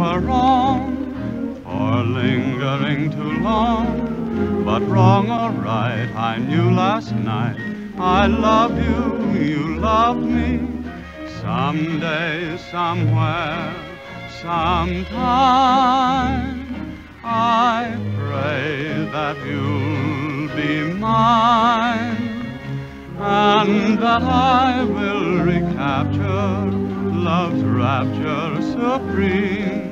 were wrong for lingering too long. But wrong or right, I knew last night I love you, you love me. Someday, somewhere, sometime, I pray that you'll be mine and that I will recapture love's rapture supreme.